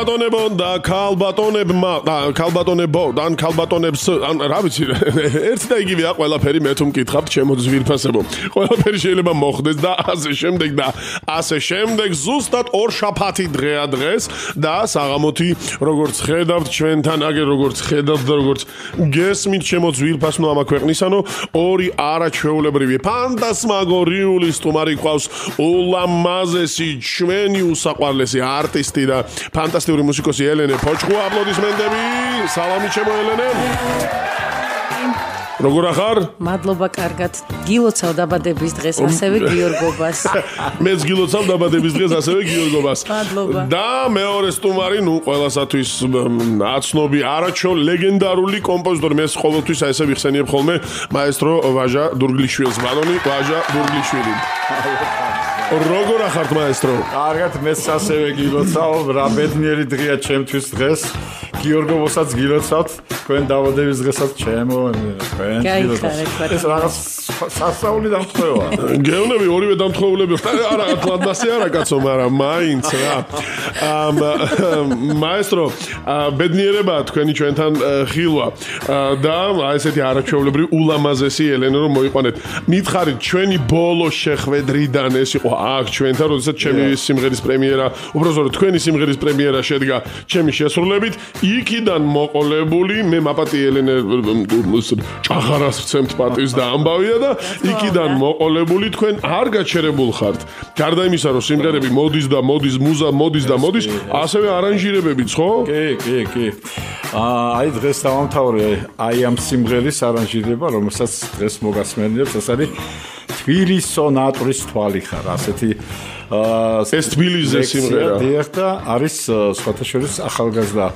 ქალბატონებო და ქალბატონებმა და ქალბატონებო და ქალბატონებს ან რა ვიცი ერთ და იგივეა ყველაფერი მე თუ მკითხავთ ჩემო ძვირფასებო. ყველაფერი შეიძლება მოხდეს და ასე შემდეგ და ასე შემდეგ ზუსტად ორ შაფათი დღეა დღეს და საღამოთი როგორც ხედავთ ჩვენთან აგერ როგორც ხედავთ და როგორც გესმით ჩემო ძვირფასნო ამა ქვეყნისანო ორი არაჩვეულებრივი ფანტასმაგორიული სტუმარი ყავს ულამაზესი ჩვენი უსაყვარლესი არტისტი და ფანტასტიკური მუსიკოსი ელენე ფოჭკუ აპლოდისმენტები სალამი ჩემო ელენე როგორ ახარ? მადლობა, კარგად. გილოცავ დაბადების დღეს, ასევე გიორგობას. მეც გილოცავ დაბადების დღეს, ასევე გიორგობას. მადლობა. და მეორე სტუმარი, ნუ ყველასათვის აცნობი, არაჩო ლეგენდარული კომპოზიტორი, მე ყოველთვის აი ესე ვიხსენიებ ხოლმე, მაესტრო ვაჟა დურგლიშვილს, ბანონი ვაჟა დურგლიშვილი. როგორ ახართ მაესტრო? კარგად, მეც ასევე გილოცავ, რა ბედნიერი დღეა ჩემთვის დღეს. გიორგოვსაც გილოცავთ, თქვენ დაბადების დღესაც ჩემო, თქვენ გილოცავთ. ეს რაღაც სასწაული დამთხოვა. გეუნები ორივე დამთხოვლები, არა, ატლანტასი არა კაცო, მაგრამ მაინც რა. ამ მაესტრო, ბედნიერება თქვენი ჩვენთან ხილვა და აი ესეთი არაჩვეულებრივი ულამაზესი ელენე რომ მოიყვანეთ. მითხარით ჩვენი ბოლო შეხვედრიდან ეს იყო აქ ჩვენთან, როდესაც ჩემი სიმღერის პრემიერა, უბრალოდ თქვენი სიმღერის პრემიერა შედგა ჩემი შესრულებით. იქიდან მოყოლებული მე მაპატი ელენე ჭაღარას ვცემთ პატივს და ამბავია და იქიდან მოყოლებული თქვენ არ გაჩერებულ ხართ. გარდა იმისა, რომ სიმღერები მოდის და მოდის, მუზა მოდის და მოდის, ასევე არანჟირებებიც, ხო? კი, კი, კი. აი დღეს დავამთავრე აი ამ სიმღერის არანჟირება, რომელსაც დღეს მოგასმენიებს, ეს არის თბილისო ნატურის თვალი ხარ, ასეთი აა ეს თბილისზე სიმღერა. დიახ და არის სხვათა შორის ახალგაზრდა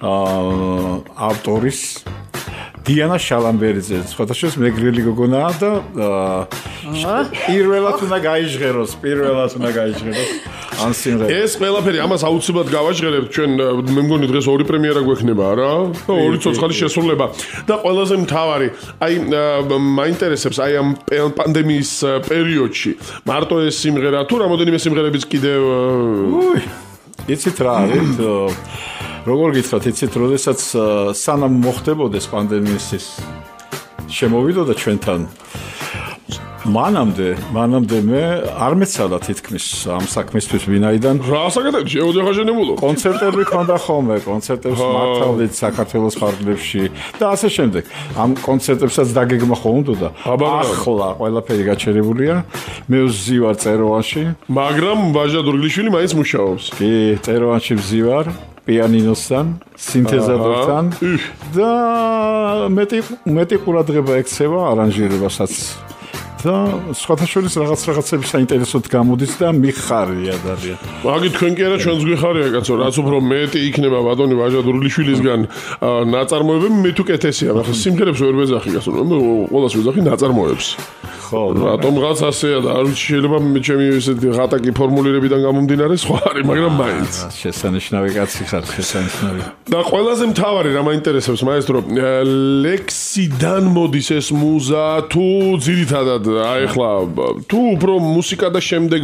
აა ავტორის დიანა შალამბერიძე, სხვათა შორის მეგრელი გოგონაა და პირველად უნდა გაიჟღეროს, პირველად უნდა გაიჟღეროს ან სიმღერა. ეს ყველაფერი ამას აუცილებლად გავაჟღერებთ ჩვენ მე მგონი დღეს ორი პრემიერა გვექნება რა? და ორი ცოცხალი შესრულება. და ყველაზე მთავარი, აი მაინტერესებს აი ამ პანდემიის პერიოდში მარტო ეს სიმღერა თუ რამოდენიმე სიმღერებიც კიდევ იცით რა არის? როგორ გითხრათ, იცით, როდესაც სანამ მოხდებოდეს პანდემიის ეს შემოვიდოდა ჩვენთან მანამდე, მანამდე მე არ მეცადა თითქმის ამ საქმისთვის ვინაიდან. რა საკეთებ? შეუძლია ხაშენებულო. კონცერტები ქონდა ხოლმე, კონცერტებს მართავდით საქართველოს ხარჯლებში და ასე შემდეგ. ამ კონცერტებსაც დაგეგმა ხოლმე. ახლა ყველაფერი გაჩერებულია. მე ვზივარ წეროვანში, მაგრამ ვაჟა დურგლიშვილი მაინც მუშაობს. კი, წეროვანში ვზივარ. პიანინოსთან, სინთეზატორთან და მეტი მეტი ყურადღება ექცევა არანჟირებასაც და სხვათაშორის რაღაც რაღაცები საინტერესოდ გამოდის და მიხარია ძალიან. მაგით თქვენ კი არა ჩვენს გვიხარია კაცო, რაც უფრო მეტი იქნება ბატონი ვაჟა დურლიშვილისგან ნაწარმოებები, მე თუ კეთესია, ახლა სიმღერებს ვერ ვეძახი კაცო, მე ყოველას ვეძახი ნაწარმოებს. ხო, რატომ რაღაც ასეა და არ შეიძლება ჩემი ესეთი ღატაკი ფორმულირებიდან გამომდინარე სხვა არის, მაგრამ მაინც შესანიშნავი კაცი ხარ, შესანიშნავი. და ყველაზე მთავარი რა მაინტერესებს მაესტრო, ლექსიდან მოდის ეს მუზა თუ ძირითადად აი ახლა თუ უფრო მუსიკა და შემდეგ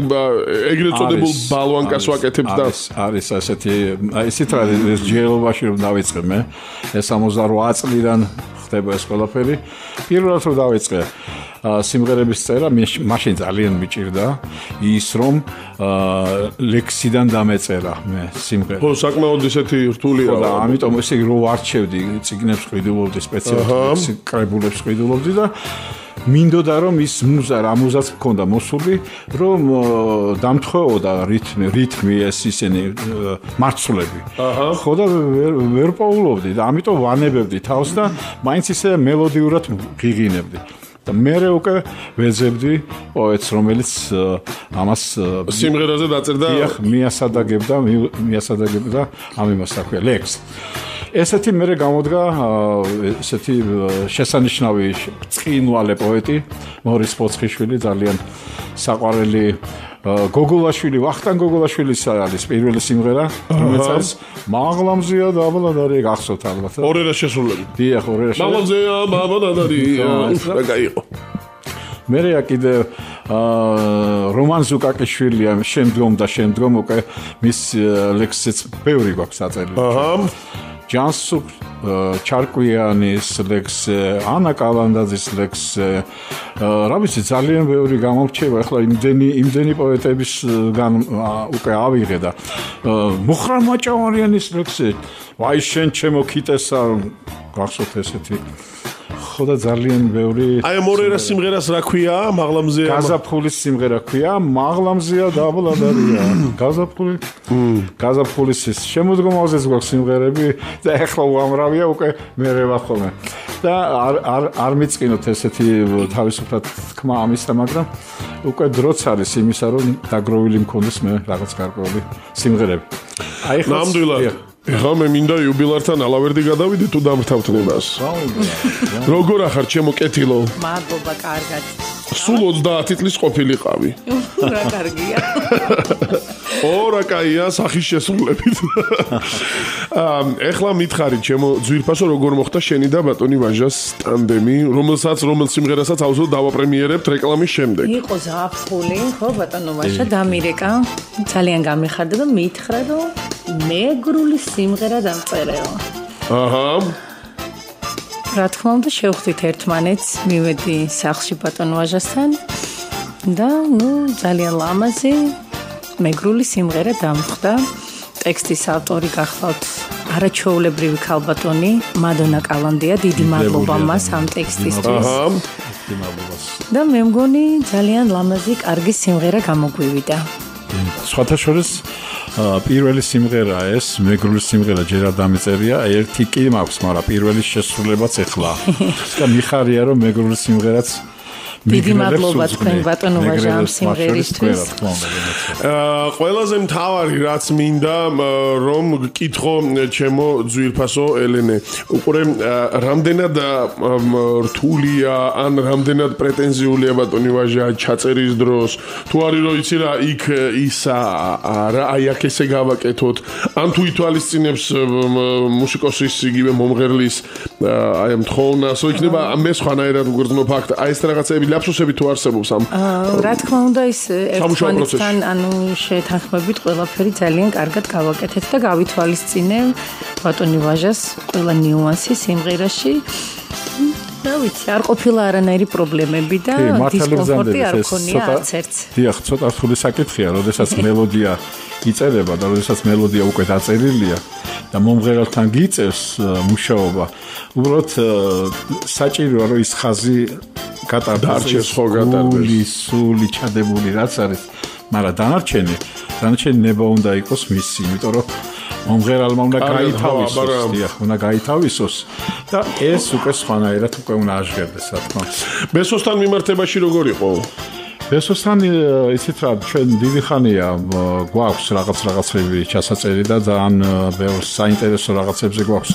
ეგრეთ წოდებულ ბალვანკას ვაკეთებ და არის ასეთი აი ისეთ ეს ჯერობაში რომ დავიწყე მე ეს 68 წლიდან ხდება ეს ყველაფერი პირველად რომ დავიწყე სიმღერების წერა მაშინ ძალიან მიჭირდა ის რომ ლექსიდან დამეწერა მე სიმღერა. ხო, საკმაოდ ისეთი რთულია. და ამიტომ ესე რო არჩევდი ციგნებს ყიდულობდი სპეციალურ კრებულებს ყიდულობდი და მინდოდა რომ ის მუზა რა მუზაც მქონდა მოსული რომ დამთხოვოდა რითმი რითმი ეს ისენი მარცვლები. ხო და ვერ პოულობდი და ამიტომ ვანებებდი თავს და მაინც ისე მელოდიურად ღიღინებდი და მე უკვე ვეძებდი პოეტს რომელიც ამას სიმღერაზე დაწერდა დიახ მიასადაგებდა მიასადაგებდა ამ იმას აქვია ლექს ესეთი მე გამოდგა ესეთი შესანიშნავი წინვალე პოეტი მორის პოცხიშვილი ძალიან საყვარელი გოგოლაშვილი ვახტანგ გოგოლაშვილის არის პირველი სიმღერა რომელიც არის მაღლამზია და აბლადარი გახსოვთ ალბათ ორერა შესრულები დიახ ორერა მაღლამზია აბლადარი რა გაიყო მე რა კიდე აა რომან ზუკაკიშვილია შემდგომ და შემდგომ უკვე მის ლექსიც ბევრი გვაქვს აწელი. აჰა. ჯანსუ ჩარკვიანის ლექს, ანა კალანდაძის ლექს, რა ვიცი, ძალიან ბევრი გამორჩება. ახლა იმდენი იმდენი პოეტების გან უკვე ავიღე და მუხრან მაჭავარიანის ლექსი, ვაი შენ ჩემო ქიტესა, გახსოვთ ესეთი ხო და ძალიან ბევრი აი მორერა სიმღერას რა ქვია მაღლამზეა? გაზაფხულის სიმღერა ქვია მაღლამზეა დაბლადარია. გაზაფხული გაზაფხულის შემოდგომაზეც გვაქვს სიმღერები და ეხლა უამრავია უკვე მე რევა ხოლმე. და არ არ არ მიწყინოთ ესეთი თავისუფლად თქმა ამისა მაგრამ უკვე დროც არის იმისა რომ დაგროვილი მქონდეს მე რაღაც გარკვეული სიმღერები. აი ხო ნამდვილად ეხლა მე მინდა იუბილართან ალავერდი გადავიდე თუ დამრთავთნებას. როგორ ახარ ჩემო კეთილო? მადლობა, კარგად. სულ 30 წლის ყოფილიყავი. რა კარგია. ორა კაია სახის შესრულებით. ეხლა მითხარი ჩემო ძვირფასო როგორ მოხდა შენი და ბატონი ვაჟას ტანდემი, რომელსაც რომელ სიმღერასაც აუზო დავაპრემიერებთ რეკლამის შემდეგ. იყო ზაფხული, ხო ბატონო ვაჟა დამირეკა. ძალიან გამიხარდა და მითხრა რომ მეგრული სიმღერა დამწერეო. აჰა. რა თქმა უნდა, შევხვდით ერთმანეთს, მივედი სახლში ბატონ ვაჟასთან და ნუ ძალიან ლამაზი მეგრული სიმღერა დამხვდა. ტექსტის ავტორი გახლავთ არაჩვეულებრივი ქალბატონი მადონა კალანდია, დიდი მადლობა მას ამ ტექსტისთვის. აჰა. და მე მგონი ძალიან ლამაზი, კარგი სიმღერა გამოგვივიდა. სხვათა შორის პირველი სიმღერა ეს მეგრული სიმღერა ჯერ არ დამეწერია ერთი კი მაქვს მაგრამ პირველი შესრულებაც ეხლა. და მიხარია რომ მეგრული სიმღერაც დიდი მადლობა თქვენ ბატონო ვაჟა ამ სიმღერისთვის. აა ყველაზე მთავარი რაც მინდა რომ გკითხო ჩემო ძვირფასო ელენე. უყურე რამდენად რთულია ან რამდენად პრეტენზიულია ბატონი ვაჟა ჩაწერის დროს. თუ არის რომ იცი რა იქ ისა რა აი აქ ესე გავაკეთოთ. ან თუ ითვალისწინებს მუსიკოსის იგივე მომღერლის აი ამ თხოვნას, ო იქნება მე სხვანაირად უგრძნო ფაქტ. აი ეს რაღაცები ლაფსუსები თუ არსებობს ამ რა თქმა უნდა ის ერთმანეთთან ანუ შეთანხმებით ყველაფერი ძალიან კარგად გავაკეთეთ და გავითვალისწინე ბატონი ვაჟას ყველა ნიუანსი სიმღერაში რა ვიცი არ ყოფილა არანაირი პრობლემები და დისკომფორტი არ ქონია არც ერთს დიახ ცოტა რთული საკითხია როდესაც მელოდია იწერება და როდესაც მელოდია უკვე დაწერილია და მომღერალთან გიწევს მუშაობა. უბრალოდ საჭიროა რომ ის ხაზი გატარდეს ხო გატარდეს. სული ჩადებული რაც არის. მაგრამ დანარჩენი დანარჩენი ნება უნდა იყოს მისი იმიტომ რომ მომღერალმა უნდა გაითავისოს დიახ უნდა გაითავისოს. და ეს უკვე სხვანაირად უკვე უნდა აღგერდეს რა თქმა უნდა. ბესოსთან მიმართებაში როგორ იყო ბესოსთან ისეთ რა ჩვენ დიდი ხანია გვაქვს რაღაც რაღაცები ჩასაწერი და ძალიან ბევრ საინტერესო რაღაცებზე გვაქვს.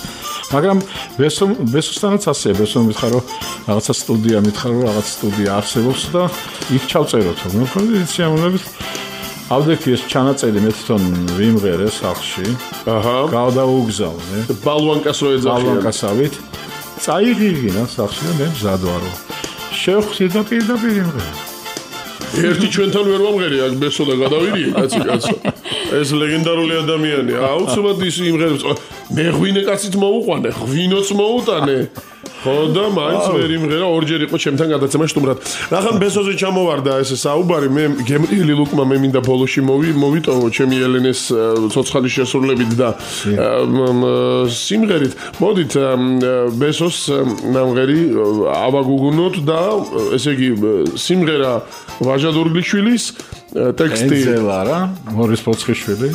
მაგრამ ბესო ბესოსთანაც ასე ბესო მითხარ რომ რაღაცა სტუდია მითხარ რომ რაღაც სტუდია არსებობს და იქ ჩავწეროთ. რომ ხო შემოვნებით ავდექი ეს ჩანაწერი მე თვითონ ვიმღერე სახში აჰა. გავდაუგზავნე. ბალვანკას რო ეძახიან. ბალვანკასავით. წაიღიგინა სახში და მე მზადვარო შევხვდი და პირდაპირ იმღერე ერთი ჩვენთან ვერ მომღერი აქ ბესო და გადავიდი კაცი კაცო. ეს ლეგენდარული ადამიანია აუცილებლად ის იმღერებს. მე ღვინე კაცით მოუყვანე ღვინოც მოუტანე ხო და მაინც ვერ იმღერა ორჯერ იყო ჩემთან გადაცემა შტუმრად. ნახან ბესოზე ჩამოვარდა ეს საუბარი მე გემრიელი ლუკმა მე მინდა ბოლოში მოვი მოვიტოვო ჩემი ელენეს ცოცხალი შესრულებით და სიმღერით. მოდით ბესოს ნამღერი ავაგუგუნოთ და ესე იგი სიმღერა ვაჟა დურგლიშვილის ტექსტი. ენზელა რა მორის პოცხიშვილი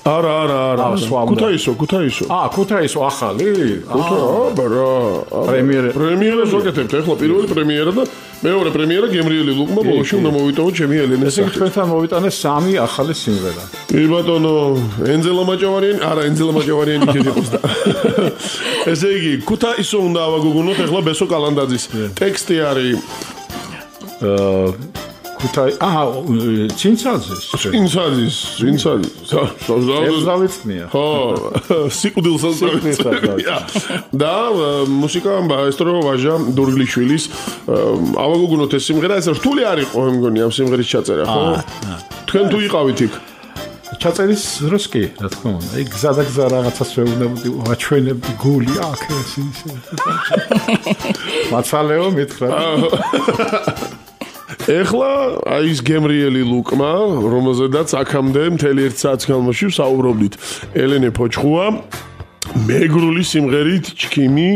არა არა არა. ქუთაისო ქუთაისო. აა ქუთაისო ახალი. ქუთა რა. პრემიერა პრემიერა ზოგადად ეხლა პირველი პრემიერა და მეორე პრემიერა გემრიელი ლუკმა ბოლოში უნდა მოვიტოვო ჩემი ელენეს ეს თქვენთან მოვიტანე სამი ახალი სიმღერა. კი ბატონო ენზელა მაჭავარიანი არა ენზელა მაჭავარიანი იქით იყოს და. ესე იგი ქუთაისო უნდა ავაგუგუნოთ ეხლა ბესო კალანდაძის ტექსტი არის აა ქუთაი. აა ცინცაძის ინცაძის ინცაძის ელზავიცნია ხო სიკვდილსაც სიკვდილსაც. და მუსიკა მაესტრო ვაჟა დურგლიშვილის ა, ავაგუგუნოთ ეს სიმღერა ეს რთული არ იყო მე მგონი ამ სიმღერის ჩაწერა ხო? თქვენ თუ იყავით იქ? ჩაწერის დროს კი რა თქმა უნდა. აი გზა და გზა რაღაცას ვეუბნებოდი ვაჩვენებდი გული აქ ეს ის მაცალეო მითხრა ეხლა აი ეს გემრიელი ლუკმა რომელზედაც აქამდე მთელი ერთ საათს განმაში საუბრობდით ელენე ფოჩხუა მეგრული სიმღერით ჩქიმი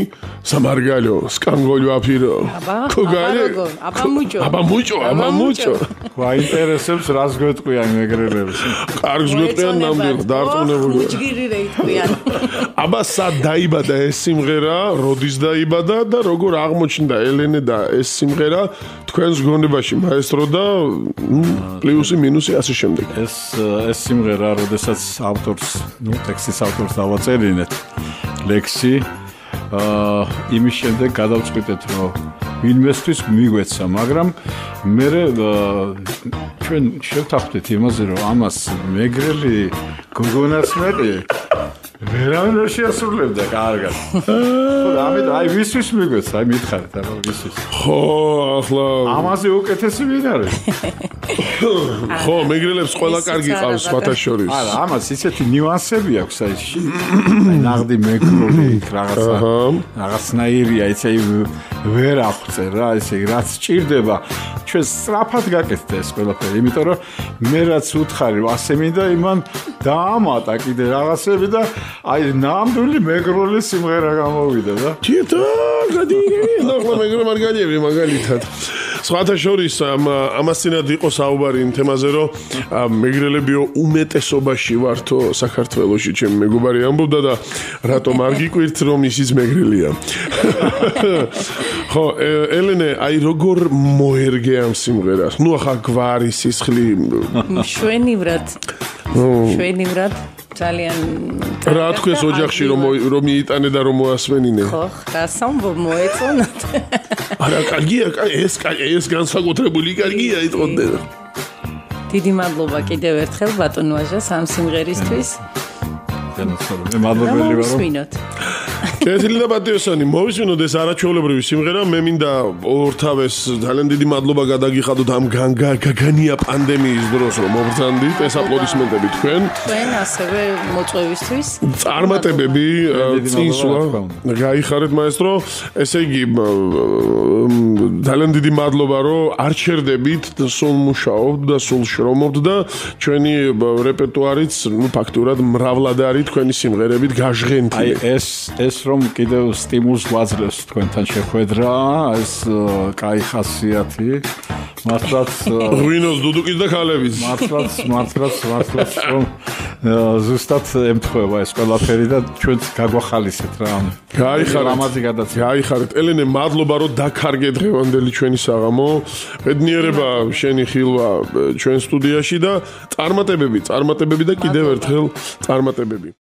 სამარგალო სკანგოლო აფირო აბა, ქოგალი აბა როგორ? აბა მუჭო. აბა მუჭო აბა მუჭო გვაინტერესებს რას გვეტყვიან მეგრელებს კარგს გვეტყვიან ნამდვილ დარწმუნებული ვარ. უჯგირი რეიტყვიან. აბა სად დაიბადა ეს სიმღერა, როდის დაიბადა და როგორ აღმოჩნდა ელენე და ეს სიმღერა თქვენს გონებაში მაესტრო და ნუ, პლუსი მინუსი ასე შემდეგ. ეს ეს სიმღერა, როდესაც ავტორს, ну, ტექსტის ავტორს დავაწერინეთ, ლექსი. აა იმის შემდეგ გადავწყვიტეთ, რომ ვინმესთვის მიგვეცა, მაგრამ მე ჩვენ შევთანხმდით იმაზე, რომ ამას მეგრელი გოგონას მეტი ვერავინ არ შეასრულებდა კარგად. ხო, ამით აი ვისთვის მიგვეცა, აი მითხარით, აბა ვისთვის. ხო, ახლა ამაზე უკეთესი ვინ არის? ხო, მეგრელებს ყველა კარგი ყავს სხვათა შორის. არა, ამას ისეთი ნიუანსები აქვს აი ში. აი ნაღდი მეკრული იქ რაღაცა. რაღაცნაირია, იცი აი ვერ აღწერ რა, ესე იგი, რაც ჭირდება. ჩვენ სწრაფად გაკეთდა ეს ყველაფერი, იმიტომ რომ მე რაც უთხარი, ასე მინდა იმან დაამატა კიდე რაღაცები და აი ნამდვილი მეგრული სიმღერა გამოვიდა და თითო გადიერი, ახლა მეგრო მარგალიები მაგალითად. სხვათა შორის ამ ამასინად იყო საუბარი იმ თემაზე, რომ მეგრელებიო უმეტესობაში ვართო საქართველოში, ჩემი მეგობარი ამბობდა და რატომ არ გიკვირთ რომ ისიც მეგრელია. ხო, ელენე, აი როგორ მოერგე ამ სიმღერას? ნუ ახლა გვარი სისხლი შვენივრად. შვენივრად ძალიან რა თქვენს ოჯახში რომ რომ მიიტანე და რომ მოასმენინე? ხო, რა სამბო მოეწონათ. არა, კარგია, კა- ეს ეს განსაკუთრებული კარგია იტყოდე. დიდი მადლობა კიდევ ერთხელ ბატონ ვაჟას ამ სიმღერისთვის. მე მადლობელი ვარ რომ. კეთილი და პატიოსანი, მოვისმინოთ ეს არაჩვეულებრივი სიმღერა. მე მინდა ორთავეს ძალიან დიდი მადლობა გადაგიხადოთ ამ განგა- გაგანია პანდემიის დროს რომ მობრძანდით. ეს აპლოდისმენტები თქვენ. თქვენ ასევე მოწვევისთვის. წარმატებები წინსვლა. გაიხარეთ მაესტრო. ესე იგი ძალიან დიდი მადლობა რომ არ ჩერდებით სულ მუშაობთ და სულ შრომობთ და ჩვენი რეპერტუარიც ნუ ფაქტურად მრავლად არის თქვენი სიმღერებით აი გაჟღენთილი. ეს ეს რომ კიდევ სტიმულს გვაძლევს თქვენთან შეხვედრა, ეს კაი ხასიათი. მართლაც აა, ღვინოს დუდუკის და ქალების. მართლაც მართლაც მართლაც რომ ზუსტად ემთხვევა ეს ყველაფერი და ჩვენც გაგვახალისეთ რა. გაიხარეთ. ამაზე გადაცემა. გაიხარეთ. ელენე, მადლობა რომ დაქარგე დღევანდელი ჩვენი საღამო. ბედნიერება შენი ხილვა ჩვენ სტუდიაში და წარმატებები, წარმატებები და კიდევ ერთხელ წარმატებები.